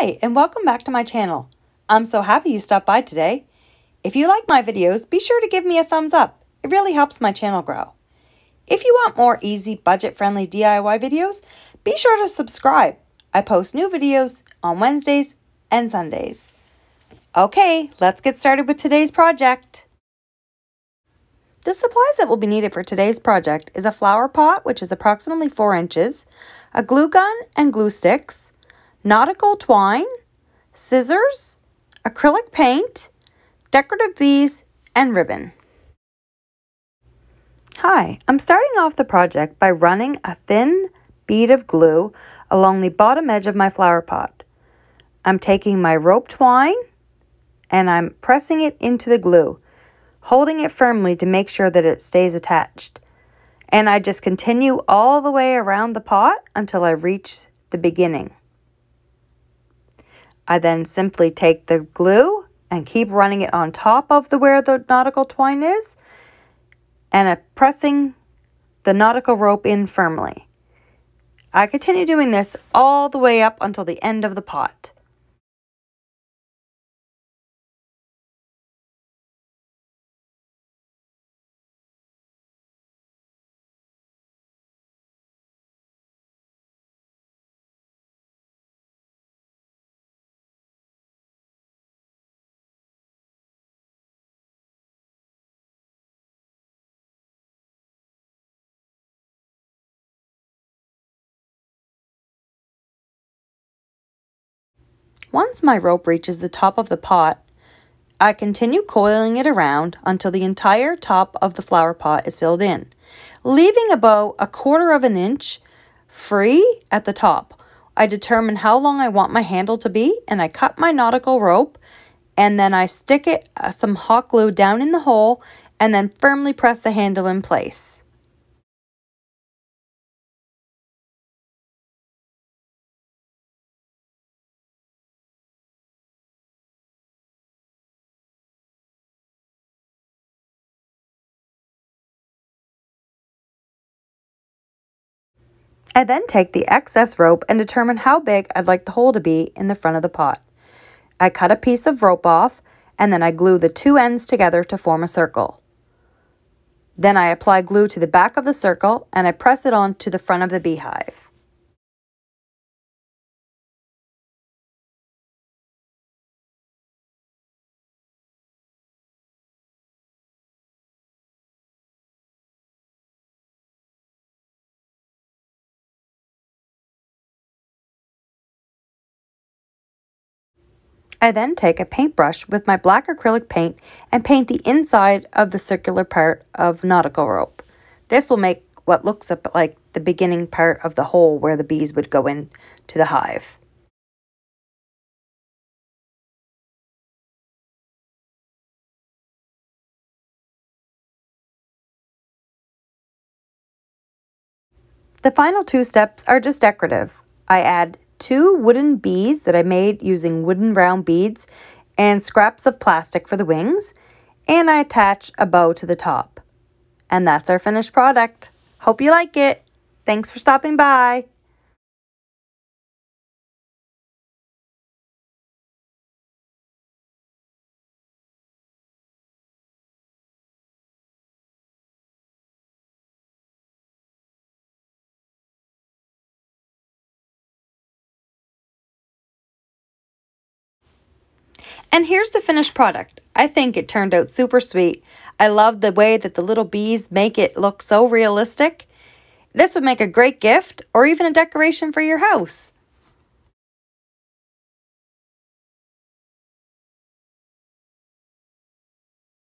Hi, and welcome back to my channel. I'm so happy you stopped by today. If you like my videos, be sure to give me a thumbs up. It really helps my channel grow. If you want more easy, budget-friendly DIY videos, be sure to subscribe. I post new videos on Wednesdays and Sundays. Okay, let's get started with today's project. The supplies that will be needed for today's project is a flower pot, which is approximately 4 inches, a glue gun and glue sticks, nautical twine, scissors, acrylic paint, decorative bees, and ribbon. Hi, I'm starting off the project by running a thin bead of glue along the bottom edge of my flower pot. I'm taking my rope twine and I'm pressing it into the glue, holding it firmly to make sure that it stays attached. And I just continue all the way around the pot until I reach the beginning. I then simply take the glue and keep running it on top of the where the nautical twine is and pressing the nautical rope in firmly. I continue doing this all the way up until the end of the pot. Once my rope reaches the top of the pot, I continue coiling it around until the entire top of the flower pot is filled in, leaving about a quarter of an inch free at the top. I determine how long I want my handle to be and I cut my nautical rope and then I stick it uh, some hot glue down in the hole and then firmly press the handle in place. I then take the excess rope and determine how big I'd like the hole to be in the front of the pot. I cut a piece of rope off and then I glue the two ends together to form a circle. Then I apply glue to the back of the circle and I press it on to the front of the beehive. I then take a paintbrush with my black acrylic paint and paint the inside of the circular part of nautical rope. This will make what looks like the beginning part of the hole where the bees would go in to the hive. The final two steps are just decorative. I add two wooden bees that I made using wooden round beads and scraps of plastic for the wings, and I attach a bow to the top. And that's our finished product. Hope you like it. Thanks for stopping by. And here's the finished product. I think it turned out super sweet. I love the way that the little bees make it look so realistic. This would make a great gift or even a decoration for your house.